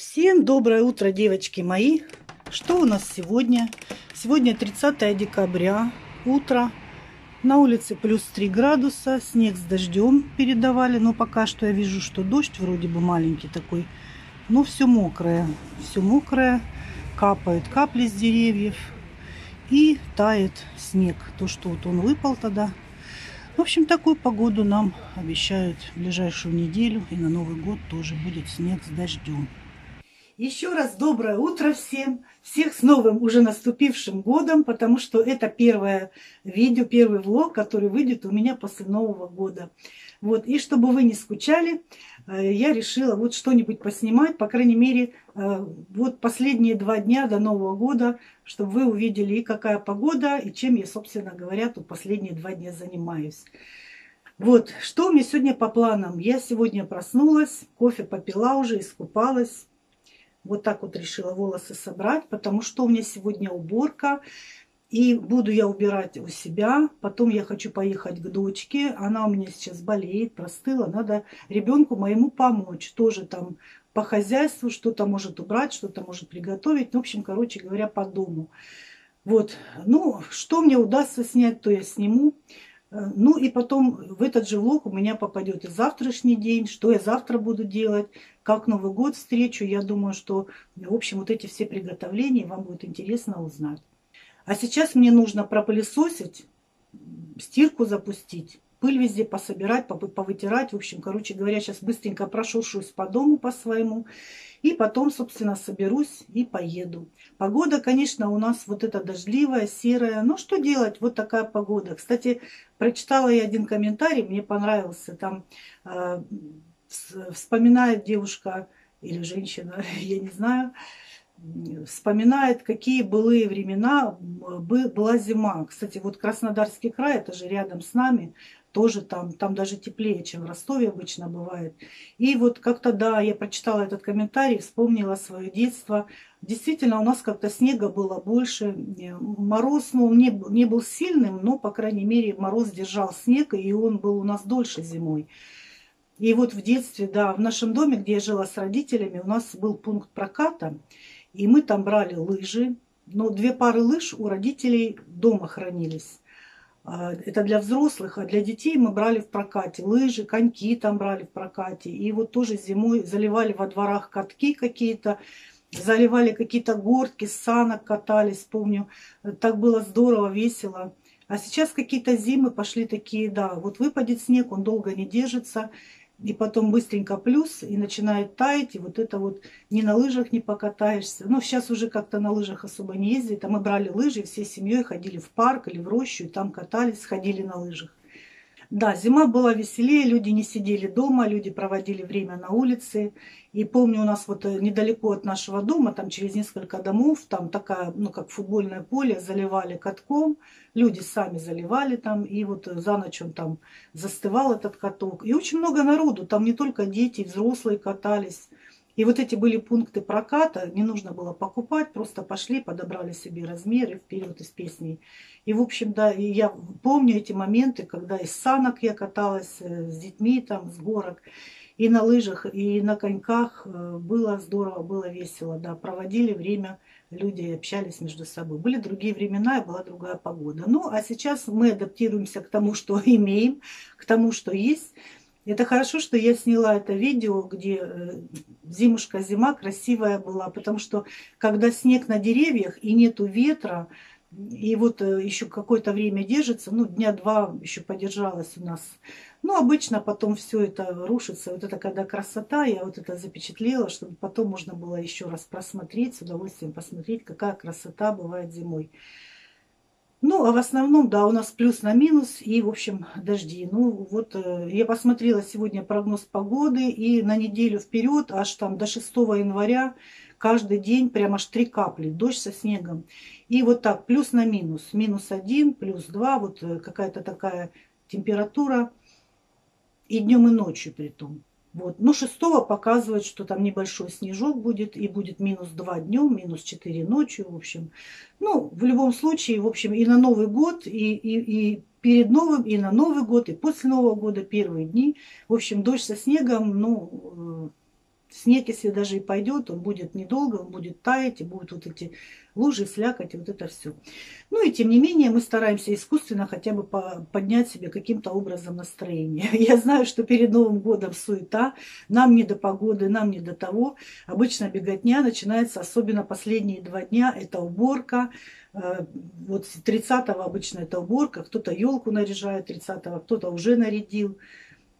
Всем доброе утро, девочки мои! Что у нас сегодня? Сегодня 30 декабря, утро. На улице плюс 3 градуса, снег с дождем передавали, но пока что я вижу, что дождь вроде бы маленький такой, но все мокрое, все мокрое, капают капли с деревьев и тает снег. То, что вот он выпал тогда. В общем, такую погоду нам обещают в ближайшую неделю и на Новый год тоже будет снег с дождем. Еще раз доброе утро всем. Всех с новым уже наступившим годом, потому что это первое видео, первый влог, который выйдет у меня после Нового года. Вот, и чтобы вы не скучали, э, я решила вот что-нибудь поснимать, по крайней мере, э, вот последние два дня до Нового года, чтобы вы увидели и какая погода, и чем я, собственно говоря, тут последние два дня занимаюсь. Вот, что у меня сегодня по планам? Я сегодня проснулась, кофе попила уже, искупалась, вот так вот решила волосы собрать, потому что у меня сегодня уборка. И буду я убирать у себя. Потом я хочу поехать к дочке. Она у меня сейчас болеет, простыла. Надо ребенку моему помочь. Тоже там по хозяйству что-то может убрать, что-то может приготовить. В общем, короче говоря, по дому. Вот. Ну, что мне удастся снять, то я сниму. Э, ну и потом в этот же влог у меня попадет и завтрашний день, что я завтра буду делать, как Новый год встречу. Я думаю, что, в общем, вот эти все приготовления вам будет интересно узнать. А сейчас мне нужно пропылесосить, стирку запустить, пыль везде пособирать, повытирать. В общем, короче говоря, сейчас быстренько прошуршусь по дому по своему. И потом, собственно, соберусь и поеду. Погода, конечно, у нас вот эта дождливая, серая. Ну, что делать? Вот такая погода. Кстати, прочитала я один комментарий, мне понравился. Там э, вспоминает девушка или женщина, я не знаю, вспоминает, какие былые времена была зима. Кстати, вот Краснодарский край, это же рядом с нами, тоже там, там даже теплее, чем в Ростове обычно бывает. И вот как-то, да, я прочитала этот комментарий, вспомнила свое детство. Действительно, у нас как-то снега было больше. Мороз, ну, не, не был сильным, но, по крайней мере, мороз держал снег, и он был у нас дольше зимой. И вот в детстве, да, в нашем доме, где я жила с родителями, у нас был пункт проката, и мы там брали лыжи. Но две пары лыж у родителей дома хранились. А, это для взрослых, а для детей мы брали в прокате лыжи, коньки там брали в прокате. И вот тоже зимой заливали во дворах катки какие-то, заливали какие-то горки, санок катались, помню. Так было здорово, весело. А сейчас какие-то зимы пошли такие, да, вот выпадет снег, он долго не держится и потом быстренько плюс, и начинает таять, и вот это вот ни на лыжах не покатаешься. Ну, сейчас уже как-то на лыжах особо не ездит. А мы брали лыжи, всей семьей ходили в парк или в рощу, и там катались, ходили на лыжах. Да, зима была веселее, люди не сидели дома, люди проводили время на улице. И помню, у нас вот э, недалеко от нашего дома, там через несколько домов, там такая, ну как футбольное поле, заливали катком, люди сами заливали там, и вот за ночь он там застывал этот каток. И очень много народу, там не только дети, взрослые катались. И вот эти были пункты проката, не нужно было покупать, просто пошли, подобрали себе размеры вперед из песней. И, в общем, да, я помню эти моменты, когда из санок я каталась э, с детьми, там, с горок, и на лыжах, и на коньках. Э, было здорово, было весело, да, проводили время, люди общались между собой. Были другие времена, и была другая погода. Ну, а сейчас мы адаптируемся к тому, что имеем, к тому, что есть. Это хорошо, что я сняла это видео, где э, зимушка зима красивая была, потому что когда снег на деревьях и нету ветра, и вот э, еще какое-то время держится, ну, дня два еще подержалась у нас. Ну, обычно потом все это рушится. Вот это когда красота, я вот это запечатлела, чтобы потом можно было еще раз просмотреть, с удовольствием посмотреть, какая красота бывает зимой. Ну, а в основном, да, у нас плюс на минус и, в общем, дожди. Ну, вот э, я посмотрела сегодня прогноз погоды, и на неделю вперед, аж там до 6 января, каждый день прямо аж три капли, дождь со снегом. И вот так, плюс на минус, минус один, плюс два, вот э, какая-то такая температура. И днем, и ночью при том. Вот. Но шестого показывает, что там небольшой снежок будет, и будет минус 2 днем, минус 4 ночью, в общем. Ну, в любом случае, в общем, и на Новый год, и, и, и перед Новым, и на Новый год, и после Нового года, первые дни. В общем, дождь со снегом, ну, э, Снег, если даже и пойдет, он будет недолго, он будет таять, и будут вот эти лужи, слякоть, и вот это все. Ну и тем не менее мы стараемся искусственно хотя бы поднять себе каким-то образом настроение. Я знаю, что перед Новым годом суета, нам не до погоды, нам не до того. Обычно беготня начинается, особенно последние два дня, это уборка, э, вот 30-го обычно это уборка, кто-то елку наряжает 30-го, кто-то уже нарядил.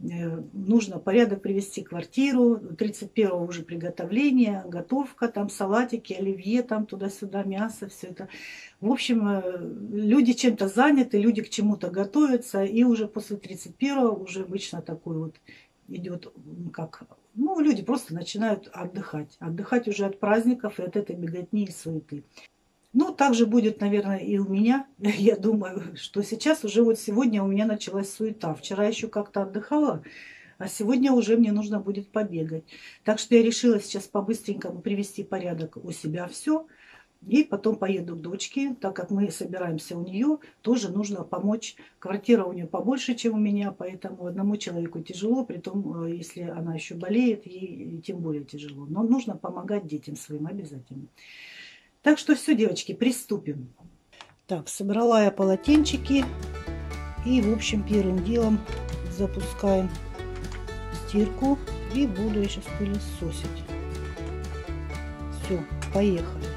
Э, нужно порядок привести квартиру, 31-го уже приготовление, готовка, там салатики, оливье, там туда-сюда, мясо, все это. В общем, э, люди чем-то заняты, люди к чему-то готовятся, и уже после 31-го уже обычно такой вот идет, как, ну, люди просто начинают отдыхать. Отдыхать уже от праздников и от этой беготни и суеты. Ну, так же будет, наверное, и у меня. Я думаю, что сейчас уже вот сегодня у меня началась суета. Вчера еще как-то отдыхала, а сегодня уже мне нужно будет побегать. Так что я решила сейчас по-быстренькому привести порядок у себя все. И потом поеду к дочке, так как мы собираемся у нее, тоже нужно помочь. Квартира у нее побольше, чем у меня, поэтому одному человеку тяжело, при том, э, если она еще болеет, ей тем более тяжело. Но нужно помогать детям своим обязательно. Так что все, девочки, приступим. Так, собрала я полотенчики. И, в общем, первым делом запускаем стирку. И буду я сейчас пылесосить. Все, поехали.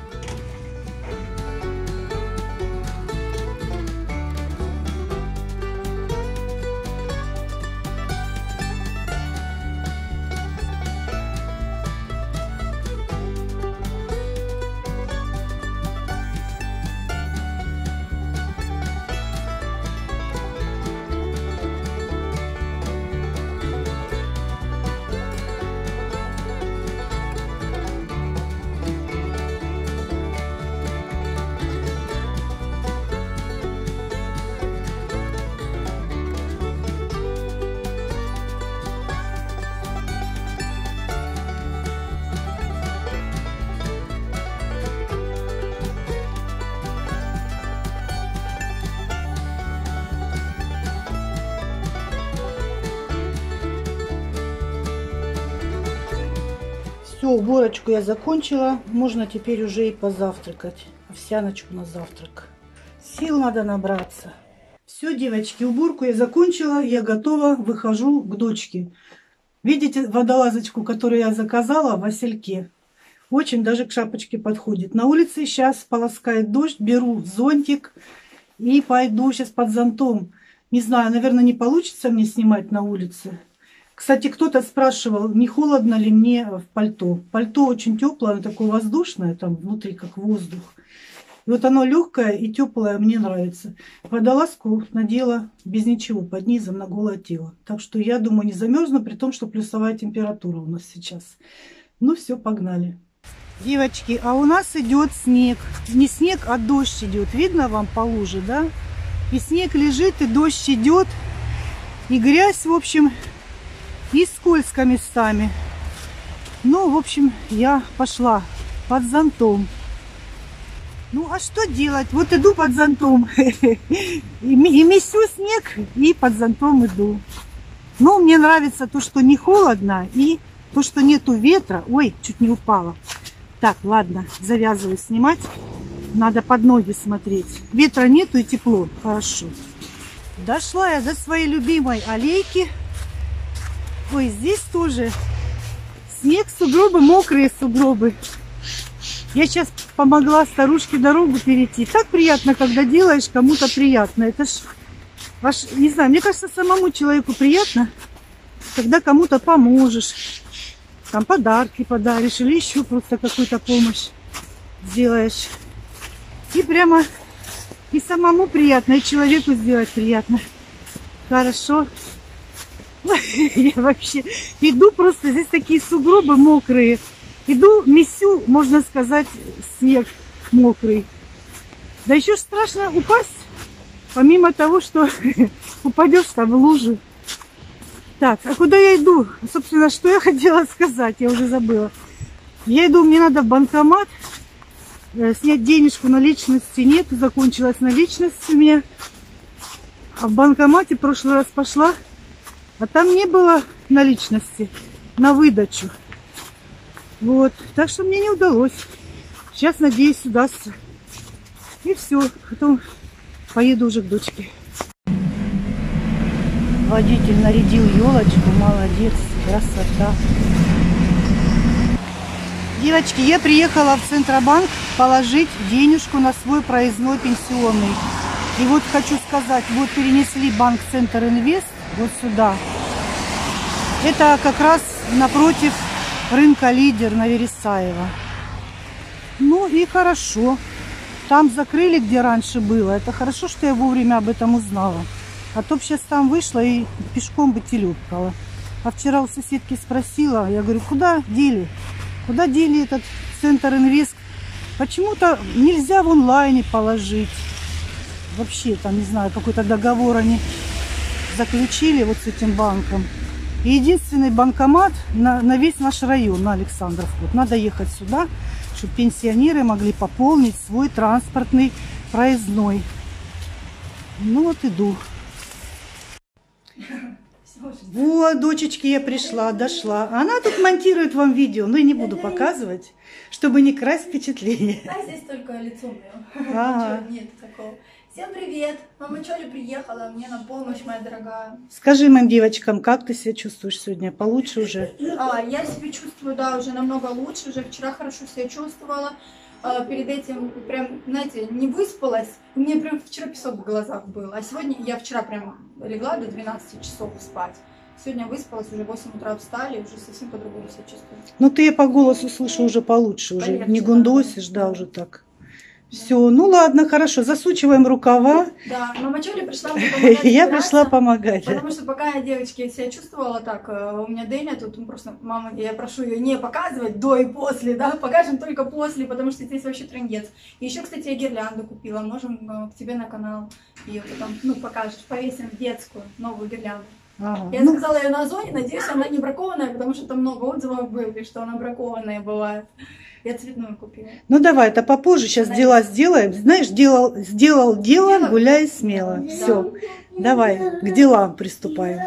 Все, уборочку я закончила. Можно теперь уже и позавтракать. Овсяночку на завтрак. Сил надо набраться. Все, девочки, уборку я закончила. Я готова. Выхожу к дочке. Видите водолазочку, которую я заказала в Васильке? Очень даже к шапочке подходит. На улице сейчас полоскает дождь. Беру зонтик и пойду сейчас под зонтом. Не знаю, наверное, не получится мне снимать на улице. Кстати, кто-то спрашивал, не холодно ли мне в пальто. Пальто очень теплое, оно такое воздушное, там внутри как воздух. И вот оно легкое и теплое, мне нравится. Водолазку надела без ничего, под низом на голое тело. Так что я думаю, не замерзну, при том, что плюсовая температура у нас сейчас. Ну все, погнали. Девочки, а у нас идет снег. Не снег, а дождь идет. Видно вам по луже, да? И снег лежит, и дождь идет. И грязь, в общем, и скользко местами. Ну, в общем, я пошла под зонтом. Ну, а что делать? Вот иду под зонтом. И месю снег, и под зонтом иду. Но мне нравится то, что не холодно, и то, что нету ветра. Ой, чуть не упала. Так, ладно, завязываю снимать. Надо под ноги смотреть. Ветра нету и тепло. Хорошо. Дошла я до своей любимой аллейки. Ой, здесь тоже снег, сугробы, мокрые сугробы. Я сейчас помогла старушке дорогу перейти. Так приятно, когда делаешь кому-то приятно. Это ж, ваш, не знаю, мне кажется, самому человеку приятно, когда кому-то поможешь. Там подарки подаришь или еще просто какую-то помощь сделаешь. И прямо и самому приятно, и человеку сделать приятно. Хорошо. Я вообще иду просто, здесь такие сугробы мокрые. Иду, месю, можно сказать, снег мокрый. Да еще страшно упасть, помимо того, что упадешь там в лужу. Так, а куда я иду? Собственно, что я хотела сказать, я уже забыла. Я иду, мне надо в банкомат, э, снять денежку наличности нет, закончилась наличность у меня. А в банкомате в прошлый раз пошла, а там не было наличности на выдачу. Вот. Так что мне не удалось. Сейчас, надеюсь, удастся. И все. Потом поеду уже к дочке. Водитель нарядил елочку. Молодец. Красота. Девочки, я приехала в Центробанк положить денежку на свой проездной пенсионный. И вот хочу сказать, вот перенесли банк Центр Инвест вот сюда. Это как раз напротив рынка Лидер на Вересаева. Ну и хорошо. Там закрыли, где раньше было. Это хорошо, что я вовремя об этом узнала. А то сейчас там вышла и пешком бы телепкала. А вчера у соседки спросила, я говорю, куда дели? Куда дели этот центр инвест? Почему-то нельзя в онлайне положить. Вообще, там, не знаю, какой-то договор они заключили вот с этим банком. И единственный банкомат на, на весь наш район, на Александров. Вот надо ехать сюда, чтобы пенсионеры могли пополнить свой транспортный проездной. Ну вот иду. Вот, дочечки, я пришла, дошла. Она тут монтирует вам видео, но я не буду показывать, чтобы не красть впечатление. Да, здесь только лицо мое. Ага. Ничего Нет такого. Всем привет! Мама Чоля приехала мне на помощь, моя дорогая. Скажи моим девочкам, как ты себя чувствуешь сегодня? Получше уже? А, я себя чувствую, да, уже намного лучше. Уже вчера хорошо себя чувствовала. А, перед этим прям, знаете, не выспалась. У меня прям вчера песок в глазах был. А сегодня я вчера прям легла до 12 часов спать. Сегодня выспалась, уже в 8 утра встали, уже совсем по-другому себя чувствую. Ну, ты я по голосу слышу уже получше, уже Полегче, не да. гундосишь, да, уже так. Все, ну ладно, хорошо, засучиваем рукава. Да, мама Чоля пришла Я пришла помогать. Потому что пока я, девочки, себя чувствовала так, э, у меня Дэня тут, ну, просто мама, я прошу ее не показывать до и после, да, покажем только после, потому что здесь вообще трендец. И еще, кстати, я гирлянду купила, можем э, к тебе на канал ее потом, ну, покажешь, повесим детскую, новую гирлянду. Ага, Я ну, заказала ее на Озоне, надеюсь, она не бракованная, потому что там много отзывов были, что она бракованная бывает. Я цветную купила. ну давай, это попозже, сейчас Да. дела сделаем. Знаешь, делал, сделал дело, Дело. гуляй смело. Да. Все, давай, к делам приступаем.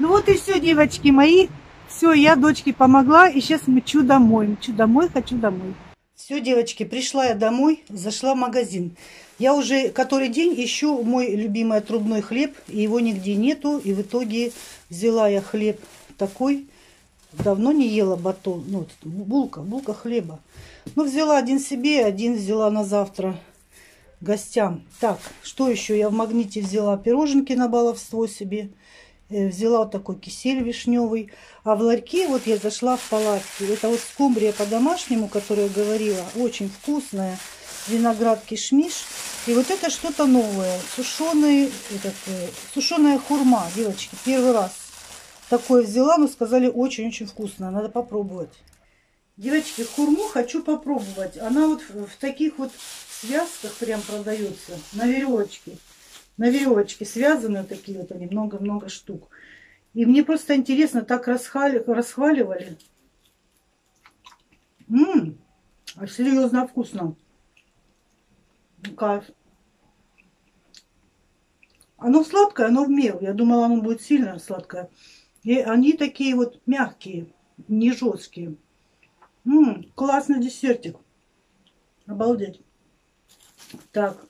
Ну вот и все, девочки мои. Все, я дочке помогла, и сейчас мчу домой. Мчу домой, хочу домой. Все, девочки, пришла я домой, зашла в магазин. Я уже который день ищу мой любимый отрубной хлеб, и его нигде нету. И в итоге взяла я хлеб такой. Давно не ела батон, ну, булка, булка хлеба. Ну, взяла один себе, один взяла на завтра гостям. Так, что еще? Я в магните взяла пироженки на баловство себе. Э, Взяла вот такой кисель вишневый. А в ларьке вот я зашла в палатку. Это вот скумбрия по-домашнему, которую я говорила. Очень вкусная. Виноград кишмиш. И вот это что-то новое. Сушеный, этот, э, сушеная хурма, девочки. Первый раз такое взяла, но сказали очень-очень вкусно. Надо попробовать. Девочки, хурму хочу попробовать. Она вот в таких вот связках прям продается. На веревочке. На веревочке связаны такие вот они, много-много штук. И мне просто интересно, так расхвали- расхваливали. Ммм, а серьезно вкусно. Кайф. Оно сладкое, оно в меру. Я думала, оно будет сильно сладкое. И они такие вот мягкие, не жесткие. М, классный десертик. Обалдеть. Так.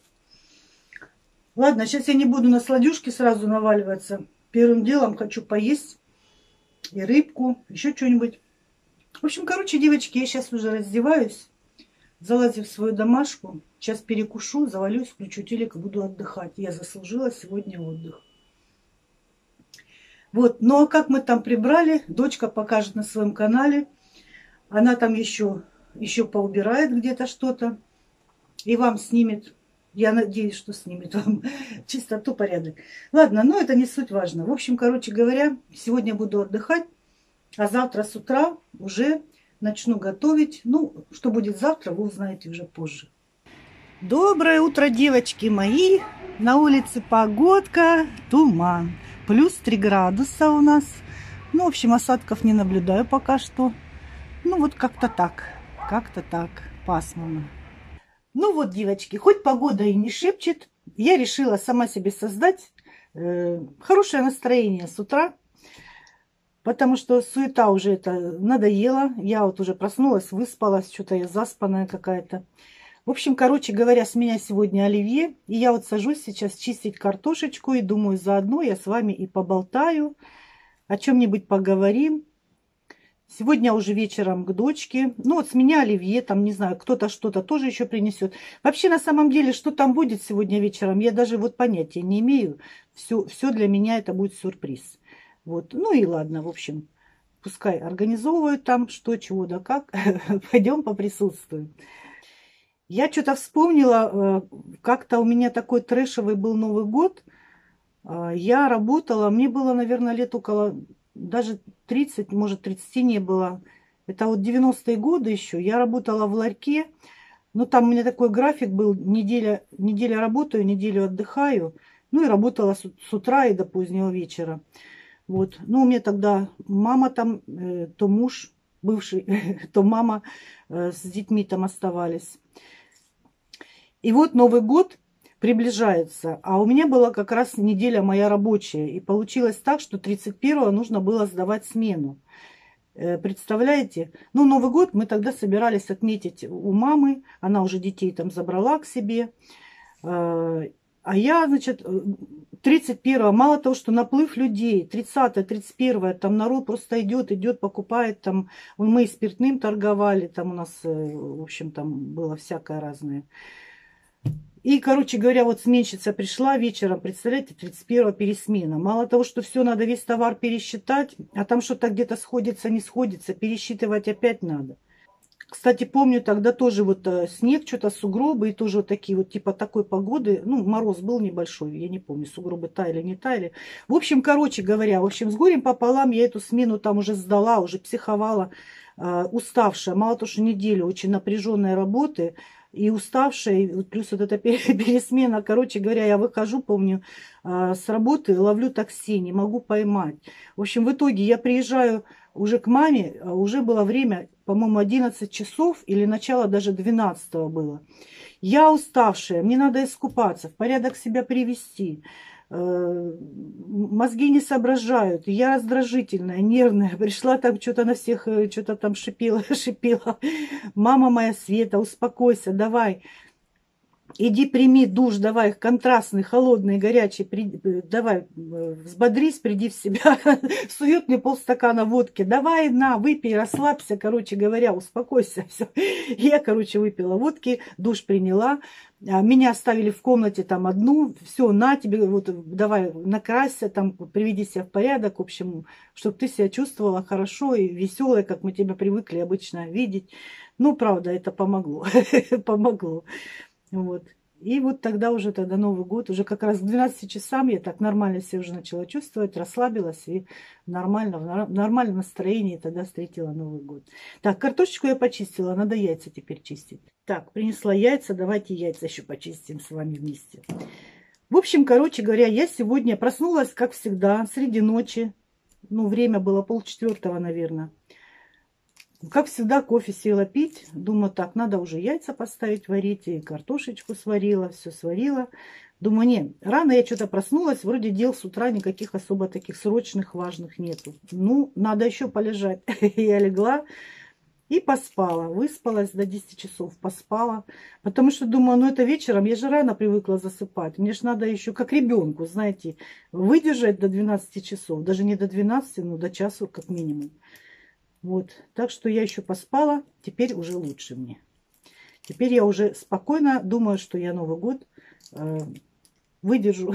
Ладно, сейчас я не буду на сладюшки сразу наваливаться. Первым делом хочу поесть и рыбку, еще что-нибудь. В общем, короче, девочки, я сейчас уже раздеваюсь, залазю в свою домашку. Сейчас перекушу, завалюсь, включу телек буду отдыхать. Я заслужила сегодня отдых. Вот, ну а как мы там прибрали, дочка покажет на своем канале. Она там еще, еще поубирает где-то что-то. И вам снимет. Я надеюсь, что снимет вам чистоту, порядок. Ладно, но это не суть важно. В общем, короче говоря, сегодня буду отдыхать. А завтра с утра уже начну готовить. Ну, что будет завтра, вы узнаете уже позже. Доброе утро, девочки мои. На улице погодка, туман. Плюс 3 градуса у нас. Ну, в общем, осадков не наблюдаю пока что. Ну, вот как-то так. Как-то так. Пасмурно. Ну вот, девочки, хоть погода и не шепчет, я решила сама себе создать э, хорошее настроение с утра. потому что суета уже это надоела. Я вот уже проснулась, выспалась, что-то я заспанная какая-то. В общем, короче говоря, с меня сегодня оливье. И я вот сажусь сейчас чистить картошечку и думаю, заодно я с вами и поболтаю, о чем-нибудь поговорим. Сегодня уже вечером к дочке. Ну вот с меня оливье, там, не знаю, кто-то что-то тоже еще принесет. Вообще, на самом деле, что там будет сегодня вечером, я даже вот понятия не имею. Все, все для меня это будет сюрприз. Вот, ну и ладно, в общем, пускай организовывают там что, чего да как. Пойдем поприсутствуем. Я что-то вспомнила, э, как-то у меня такой трэшевый был Новый год. Э, я работала, мне было, наверное, лет около даже 30, может 30 не было. Это вот 90-е годы еще. Я работала в ларьке. Ну, там у меня такой график был. Неделя, неделя работаю, неделю отдыхаю. Ну, и работала с, с утра и до позднего вечера. Вот. Ну, у меня тогда мама там, э, то муж бывший, то мама э, с детьми там оставались. И вот Новый год приближается. А у меня была как раз неделя моя рабочая. И получилось так, что 31-го нужно было сдавать смену. Э, представляете? Ну, Новый год мы тогда собирались отметить у мамы. Она уже детей там забрала к себе. Э, а я, значит, 31-го, мало того, что наплыв людей, 30-е, 31-е, там народ просто идет, идет, покупает, там, мы и спиртным торговали, там у нас, э, в общем, там было всякое разное. И, короче говоря, вот сменщица пришла вечером, представляете, 31-го пересмена. Мало того, что все надо весь товар пересчитать, а там что-то где-то сходится, не сходится, пересчитывать опять надо. Кстати, помню, тогда тоже вот э, снег, что-то сугробы, и тоже вот такие вот типа такой погоды. Ну, мороз был небольшой, я не помню, сугробы таяли, не таяли. В общем, короче говоря, в общем, с горем пополам я эту смену там уже сдала, уже психовала, э, уставшая. Мало того, что неделю очень напряженной работы, и уставшая, плюс вот эта пересмена. Короче говоря, я выхожу, помню, а, с работы, ловлю такси, не могу поймать. В общем, в итоге я приезжаю уже к маме, а уже было время, по-моему, 11 часов или начало даже 12 было. Я уставшая, мне надо искупаться, в порядок себя привести. Э, мозги не соображают, я раздражительная, нервная, пришла там что-то на всех, э, что-то там шипела, шипела. Мама моя Света, успокойся, давай, Иди прими душ, давай, контрастный, холодный, горячий, при, э, давай, взбодрись, приди в себя. Сует мне полстакана водки. Давай, на, выпей, расслабься, короче говоря, успокойся. Все. Я, короче, выпила водки, душ приняла. А, меня оставили в комнате там одну, все, на тебе, вот давай накрасься, там, приведи себя в порядок, в общем, чтобы ты себя чувствовала хорошо и веселой, как мы тебя привыкли обычно видеть. Ну, правда, это помогло, помогло. Вот. И вот тогда уже тогда Новый год, уже как раз к 12 часам я так нормально себя уже начала чувствовать, расслабилась и нормально, в нормальном настроении тогда встретила Новый год. Так, картошечку я почистила, надо яйца теперь чистить. Так, принесла яйца, давайте яйца еще почистим с вами вместе. В общем, короче говоря, я сегодня проснулась, как всегда, среди ночи. Ну, время было полчетвертого, наверное. Как всегда, кофе села пить. Думаю, так, надо уже яйца поставить варить. И картошечку сварила, все сварила. Думаю, не, рано я что-то проснулась. Вроде дел с утра никаких особо таких срочных, важных нету. Ну, надо еще полежать. Я легла и поспала. Выспалась до 10 часов, поспала. Потому что думаю, ну это вечером, я же рано привыкла засыпать. Мне же надо еще, как ребенку, знаете, выдержать до 12 часов. Даже не до 12, но до часу как минимум. Вот, так что я еще поспала, теперь уже лучше мне. Теперь я уже спокойно думаю, что я Новый год э, выдержу.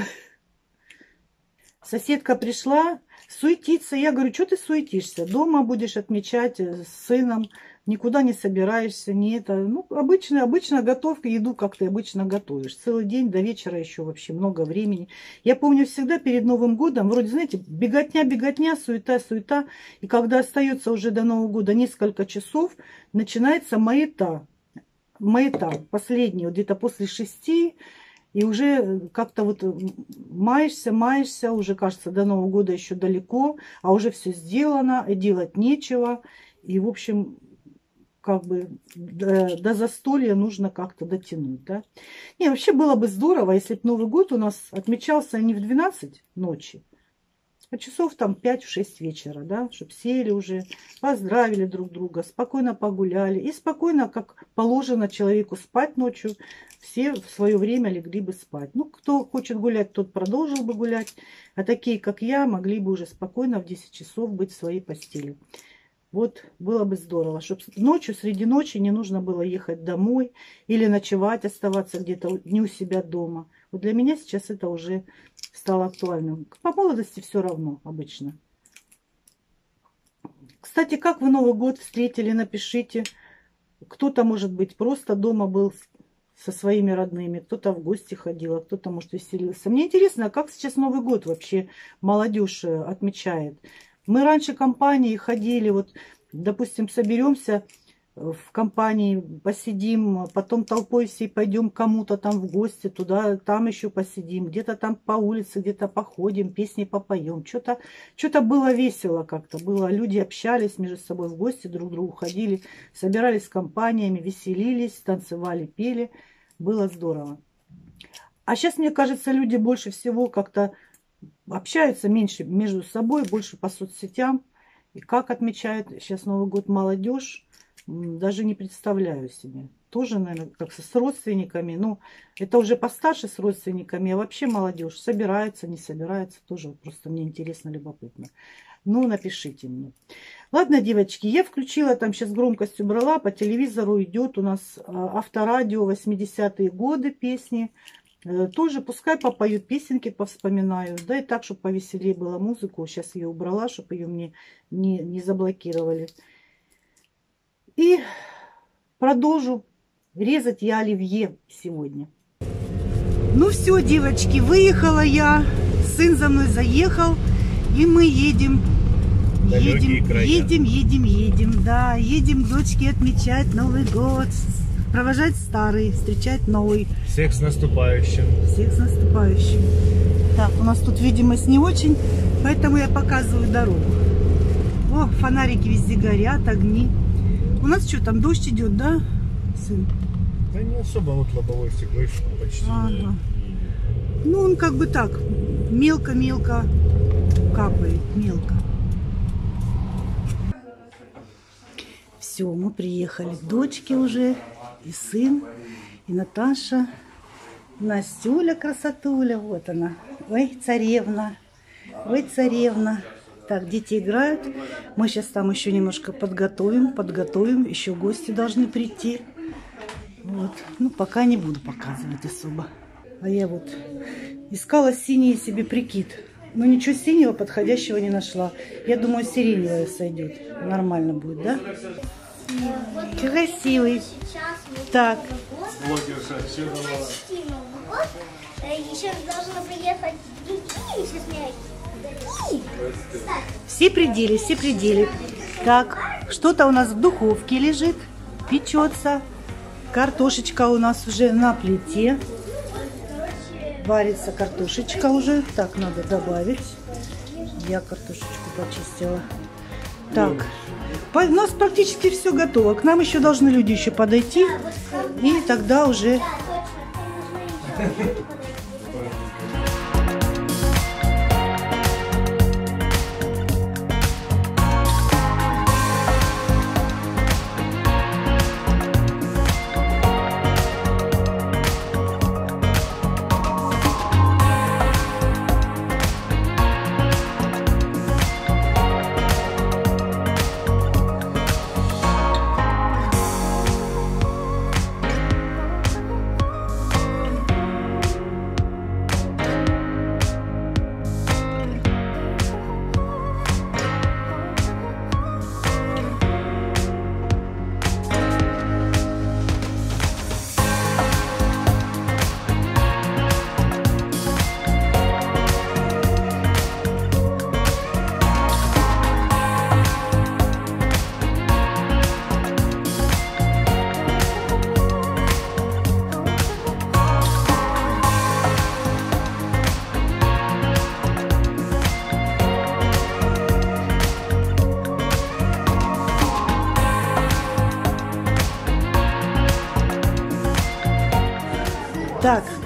Соседка пришла, суетиться. Я говорю, что ты суетишься? Дома будешь отмечать э, с сыном никуда не собираешься, не это. Ну, обычно, обычно готовка, еду, как ты обычно готовишь. Целый день до вечера еще вообще много времени. Я помню всегда перед Новым годом, вроде, знаете, беготня, беготня, суета, суета. И когда остается уже до Нового года несколько часов, начинается маята. Маята, последний, вот где-то после шести, и уже как-то вот маешься, маешься, уже кажется, до Нового года еще далеко, а уже все сделано, делать нечего. И, в общем, как бы до, до застолья нужно как-то дотянуть, да. Не, вообще было бы здорово, если бы Новый год у нас отмечался не в 12 ночи, А часов там 5-6 вечера, да, чтобы сели уже, поздравили друг друга, спокойно погуляли. И спокойно, как положено человеку спать ночью, все в свое время легли бы спать. Ну, кто хочет гулять, тот продолжил бы гулять. А такие, как я, могли бы уже спокойно в 10 часов быть в своей постели. Вот было бы здорово, чтобы ночью, среди ночи не нужно было ехать домой или ночевать, оставаться где-то не у себя дома. Вот для меня сейчас это уже стало актуальным. По молодости все равно обычно. Кстати, как вы Новый год встретили, напишите. Кто-то, может быть, просто дома был со своими родными, кто-то в гости ходил, а кто-то, может, веселился. Мне интересно, а как сейчас Новый год вообще молодежь э, отмечает? Мы раньше компании ходили, вот, допустим, соберемся в компании, посидим, потом толпой все пойдем кому-то там в гости, туда, там еще посидим, где-то там по улице, где-то походим, песни попоем. Что-то что было весело как-то, было, люди общались между собой в гости, друг к другу ходили, собирались с компаниями, веселились, танцевали, пели. Было здорово. А сейчас, мне кажется, люди больше всего как-то общаются меньше между собой, больше по соцсетям. И как отмечает сейчас Новый год молодежь, даже не представляю себе. Тоже, наверное, как с родственниками. Ну, это уже постарше с родственниками, а вообще молодежь собирается, не собирается. Тоже просто мне интересно, любопытно. Ну, напишите мне. Ладно, девочки, я включила, там сейчас громкость убрала, по телевизору идет у нас а, авторадио 80-е годы песни. Э, тоже пускай попоют песенки, повспоминаю. Да и так, чтобы повеселее была музыку. Сейчас ее убрала, чтобы ее мне не, не заблокировали. И продолжу резать я оливье сегодня. Ну все, девочки, выехала я. Сын за мной заехал. И мы едем. едем, края. едем, едем, едем. Да, едем дочки отмечать Новый год провожать старый, встречать новый. Всех с наступающим. Всех с наступающим. Так, у нас тут видимость не очень, поэтому я показываю дорогу. О, фонарики везде горят, огни. У нас что, там дождь идет, да, сын? Да не особо, вот лобовой стекло почти. Ага. Ну, он как бы так, мелко-мелко капает, мелко. Все, мы приехали. Дочки уже и сын, и Наташа. Настюля красотуля, вот она. Ой, царевна, ой, царевна. Так, дети играют. Мы сейчас там еще немножко подготовим, подготовим. Еще гости должны прийти. Вот. Ну, пока не буду показывать особо. А я вот искала синий себе прикид. Но ничего синего подходящего не нашла. Я думаю, сиреневое сойдет. Нормально будет, да? Красивый. Так. Еще должны приехать другие сейчас Все пределы, все пределы. Так, что-то у нас в духовке лежит, печется. Картошечка у нас уже на плите. Варится картошечка уже. Так, надо добавить. Я картошечку почистила. Так, у нас практически все готово. К нам еще должны люди еще подойти. И тогда уже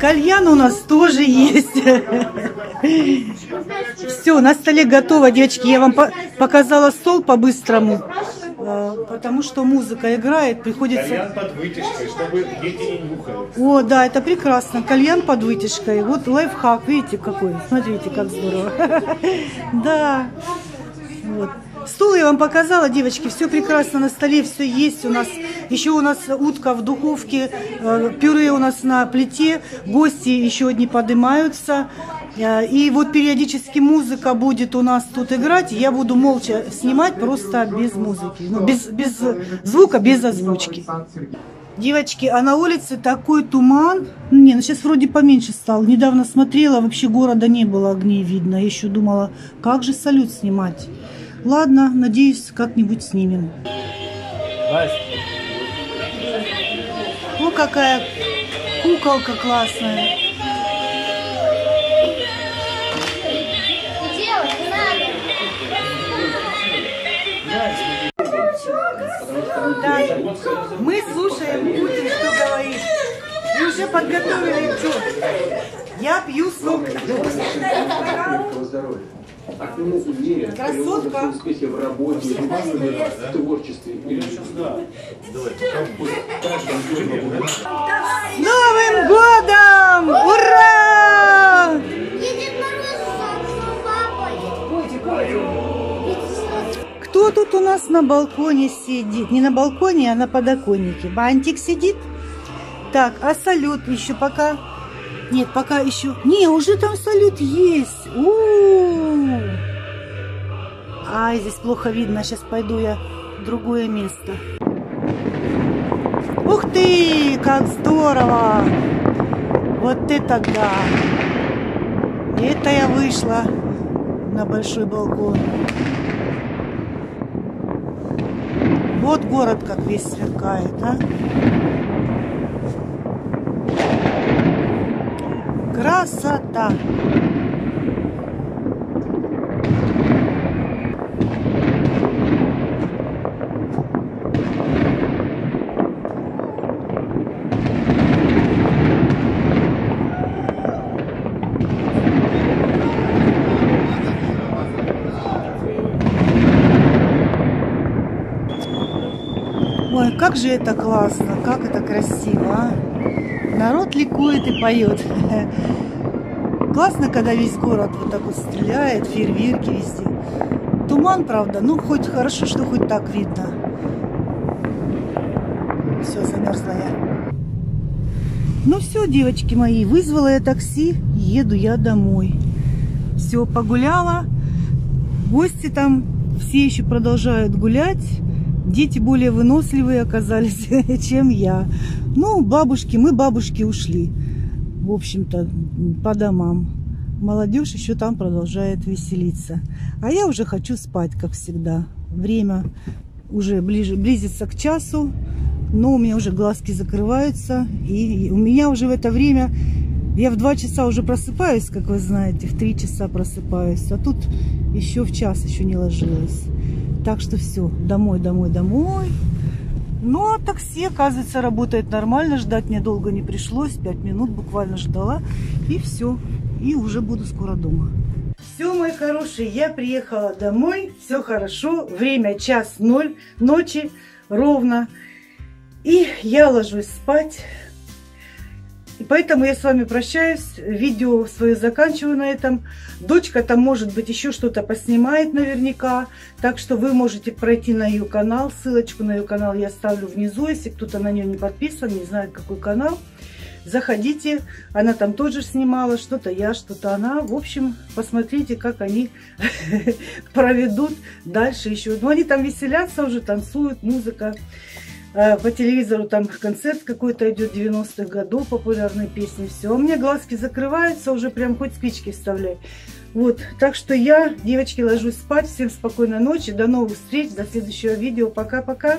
кальян у нас тоже есть. Все, на столе готово, девочки. Я вам по показала стол по-быстрому, а, потому что музыка играет, приходится... Кальян под вытяжкой, чтобы дети не нюхали. О, да, это прекрасно. Кальян под вытяжкой. Вот лайфхак, видите, какой. Смотрите, как здорово. Да. Вот. Стул я вам показала, девочки, все прекрасно на столе, все есть у нас. Еще у нас утка в духовке, э, пюре у нас на плите, гости еще одни поднимаются. Э, И вот периодически музыка будет у нас тут играть, я буду молча снимать просто без музыки, ну, без, без звука, без озвучки. Девочки, а на улице такой туман. Не, ну сейчас вроде поменьше стал. Недавно смотрела, вообще города не было огней видно. Еще думала, как же салют снимать. Ладно, надеюсь, как-нибудь снимем. О, какая куколка классная. Да, мы слушаем Путин, что говорит. И уже подготовили отчет. Я пью сок. А к нему уверен, Красотка. лучшем успехе в работе, в творчестве или в жизни. С Новым годом! Ура! Кто тут у нас на балконе сидит? Не на балконе, а на подоконнике. Бантик сидит. Так, а салют еще пока... Нет, пока еще... Не, уже там салют есть. У-у-у. Ай, здесь плохо видно. Сейчас пойду я в другое место. Ух ты, как здорово! Вот это да! Это я вышла на большой балкон. Вот город как весь сверкает, а. Красота! Ой, как же это классно, как это красиво, а? Народ ликует и поет. Классно, когда весь город вот так вот стреляет, фейерверки везде. Туман, правда, ну хоть хорошо, что хоть так видно. Все, замерзла я. Ну все, девочки мои, вызвала я такси, еду я домой. Все, погуляла. Гости там все еще продолжают гулять. Дети более выносливые оказались, чем я. Ну, бабушки, мы бабушки ушли. В общем-то, по домам. Молодежь еще там продолжает веселиться. А я уже хочу спать, как всегда. Время уже ближе, близится к часу, но у меня уже глазки закрываются. И у меня уже в это время, я в 2 часа уже просыпаюсь, как вы знаете, в 3 часа просыпаюсь. А тут еще в час еще не ложилась. Так что все, домой, домой, домой. Ну, а такси, оказывается, работает нормально. Ждать мне долго не пришлось. Пять минут буквально ждала. И все. И уже буду скоро дома. Все, мои хорошие, я приехала домой. Все хорошо. Время час ноль ночи ровно. И я ложусь спать. И поэтому я с вами прощаюсь. Видео свое заканчиваю на этом. Дочка там, может быть, еще что-то поснимает наверняка. Так что вы можете пройти на ее канал. Ссылочку на ее канал я оставлю внизу. Если кто-то на нее не подписан, не знает, какой канал. Заходите. Она там тоже снимала. Что-то я, что-то она. В общем, посмотрите, как они проведут дальше еще. Ну, они там веселятся уже, танцуют, музыка. А, По телевизору там концерт какой-то идет 90-х годов, популярные песни, все. У меня глазки закрываются, уже прям хоть спички вставляй. Вот, так что я, девочки, ложусь спать. Всем спокойной ночи, до новых встреч, до следующего видео. Пока-пока.